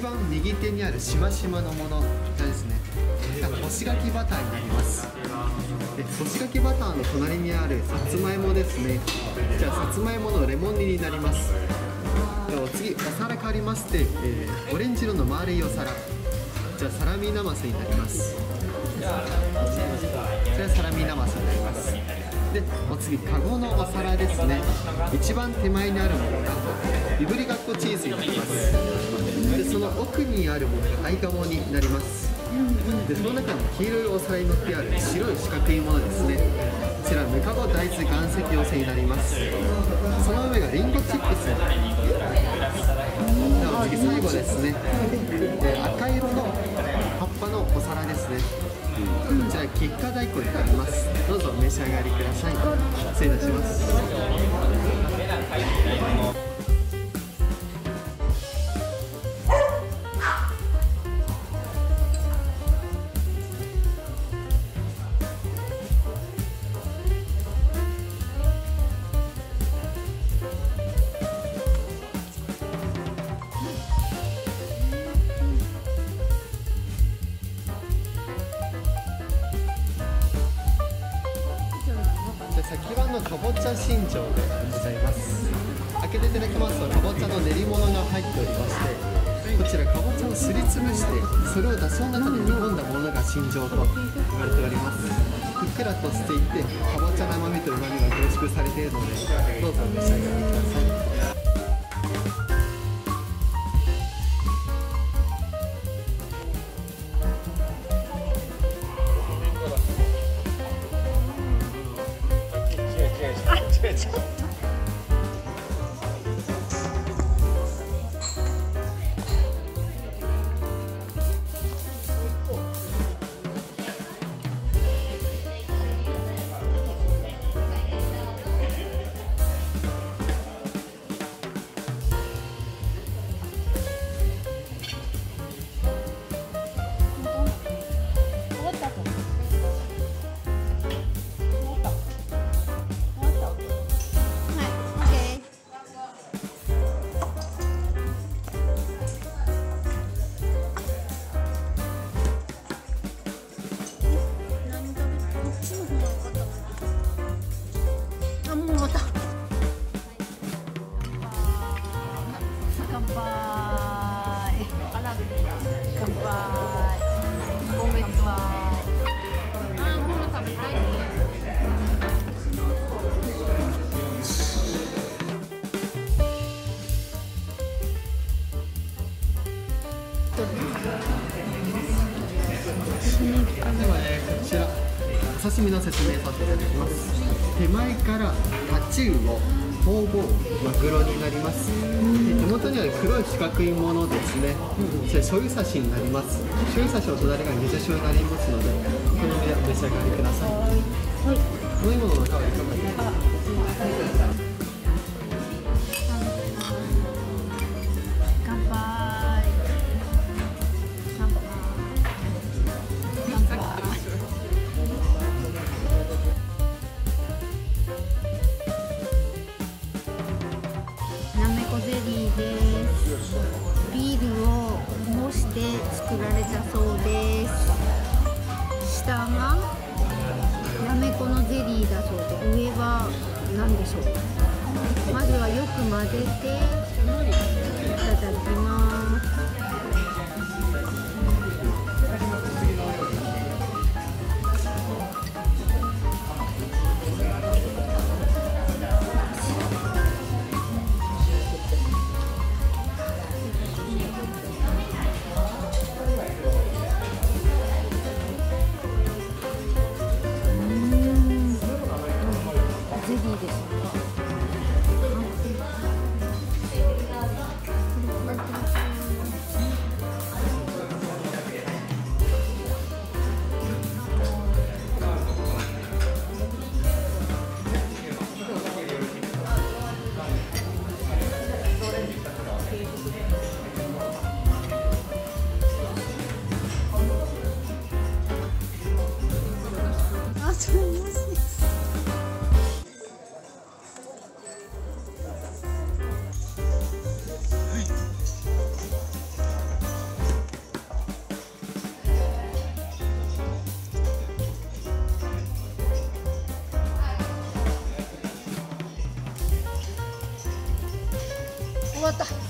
一番右手にあるしましまのものがですね干し柿バターになります。で干し柿バターの隣にあるさつまいもですね。じゃあさつまいものレモン煮になります。次お皿変わりまして、えーオレンジ色の丸いお皿。じゃあサラミナマスになります。こちらサラミナマスになります。でお次カゴのお皿ですね。一番手前にあるものがビブリガットチーズになります。でその奥にあるものが合鴨になります。でその中に黄色いお皿に乗ってある白い四角いものですね。こちらムカゴ大豆岩石寄せになります。その上がリンゴチップス。では次最後ですね。で赤色の葉っぱのお皿ですね。こちら菊花大根になります。どうぞお召し上がりください。失礼いたします。ゃ新庄でございます。開けていただきますとかぼちゃの練り物が入っておりましてこちらかぼちゃをすりつぶしてそれをだしの中で煮込んだものが新庄と言われておりますふっくらとしていてかぼちゃの甘みとうまみが凝縮されているのでどうぞお召し上がりください。刺身の説明させていただきます。手前からタチウオホウボウマグロになります。で手元には黒い四角いものですね。こちら醤油差しになります。醤油差しの隣が水醤になりますのでお好みでお召し上がりください。飲み物の香りとかね終わった。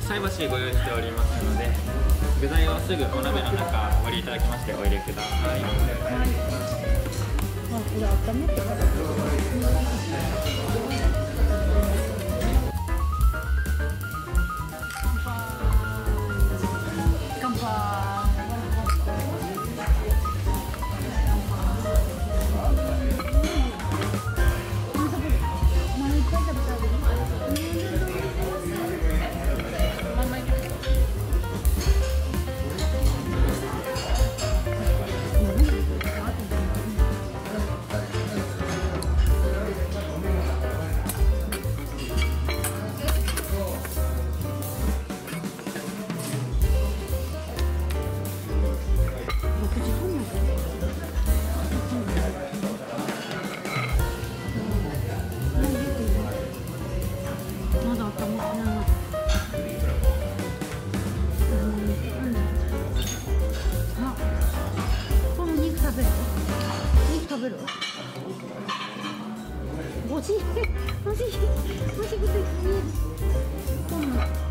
菜箸ご用意しておりますので、具材をすぐお鍋の中お入りいただきましてお入れください。あこれ温めてから来し50 50 50 50 50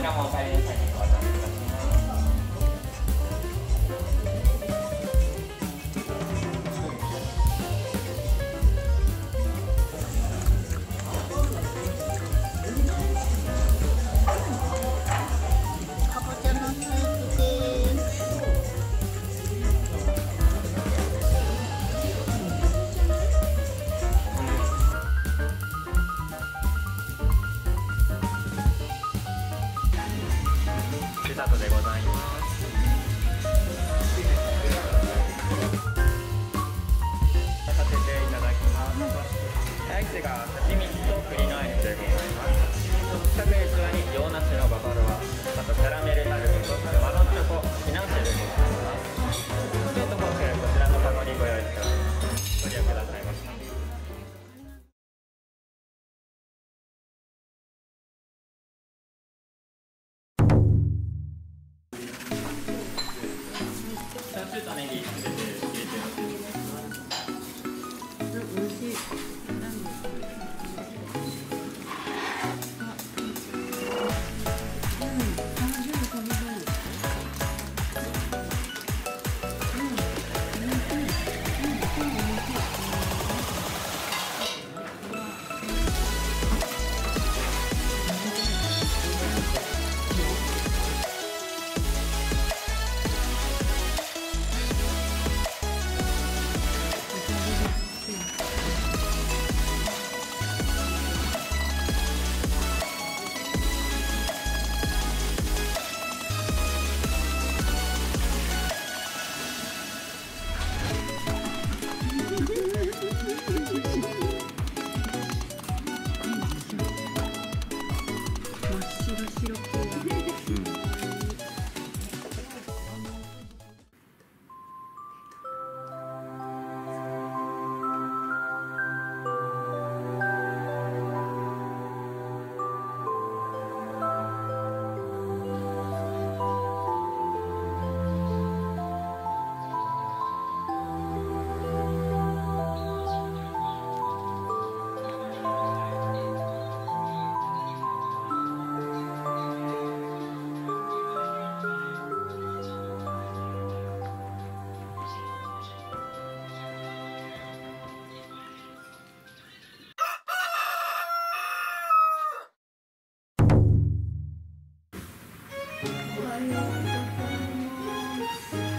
こちらもおデザートでございます。させていただきます。アイスが蜂蜜と栗のアイスでございます。各器に洋梨のババロア、あとキャラメルタルト、マロンチョコ、フィナンシェでございます。こちらのカゴにご用意しております。Thank you. Thank you.